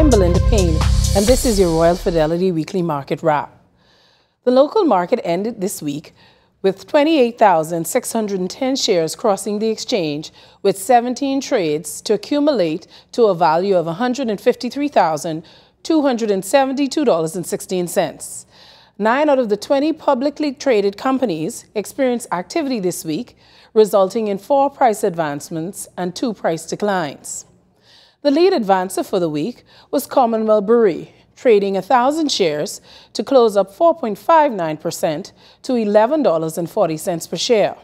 I'm Belinda Payne, and this is your Royal Fidelity Weekly Market Wrap. The local market ended this week with 28,610 shares crossing the exchange with 17 trades to accumulate to a value of $153,272.16. Nine out of the 20 publicly traded companies experienced activity this week, resulting in four price advancements and two price declines. The lead advancer for the week was Commonwealth Brewery, trading 1,000 shares to close up 4.59% to $11.40 per share.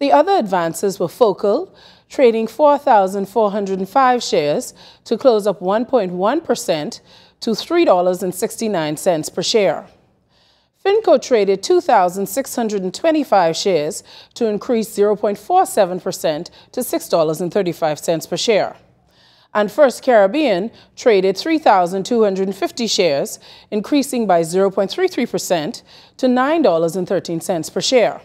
The other advances were FOCOL, trading 4,405 shares to close up 1.1% to $3.69 per share. Finco traded 2,625 shares to increase 0.47% to $6.35 per share and First Caribbean traded 3,250 shares, increasing by 0.33% to $9.13 per share.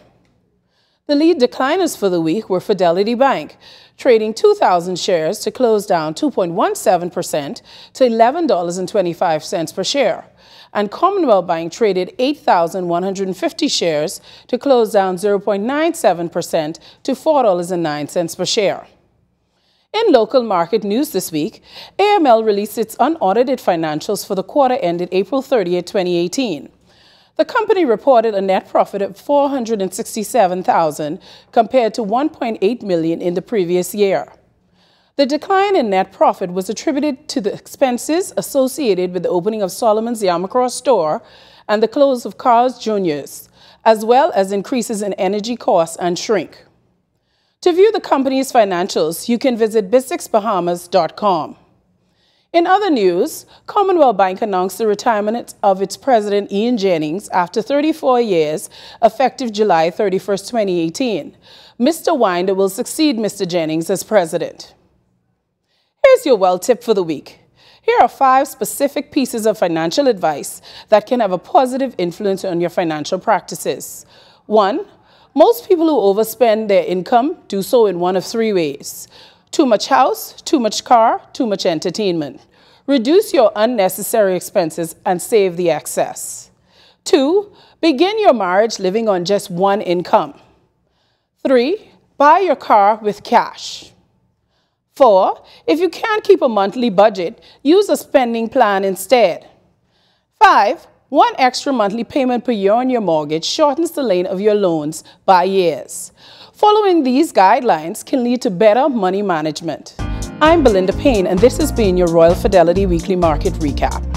The lead decliners for the week were Fidelity Bank, trading 2,000 shares to close down 2.17% to $11.25 per share. And Commonwealth Bank traded 8,150 shares to close down 0.97% to $4.09 per share. In local market news this week, AML released its unaudited financials for the quarter ended April 30, 2018. The company reported a net profit of 467,000 compared to 1.8 million in the previous year. The decline in net profit was attributed to the expenses associated with the opening of Solomon's Yamacraw store and the close of Carl's Jr.'s, as well as increases in energy costs and shrink. To view the company's financials, you can visit BISXBahamas.com. In other news, Commonwealth Bank announced the retirement of its president Ian Jennings after 34 years, effective July 31, 2018. Mr. Winder will succeed Mr. Jennings as president. Here's your well tip for the week. Here are five specific pieces of financial advice that can have a positive influence on your financial practices. One, most people who overspend their income do so in one of three ways. Too much house, too much car, too much entertainment. Reduce your unnecessary expenses and save the excess. Two, begin your marriage living on just one income. Three, buy your car with cash. Four, if you can't keep a monthly budget, use a spending plan instead. Five, one extra monthly payment per year on your mortgage shortens the length of your loans by years. Following these guidelines can lead to better money management. I'm Belinda Payne, and this has been your Royal Fidelity Weekly Market Recap.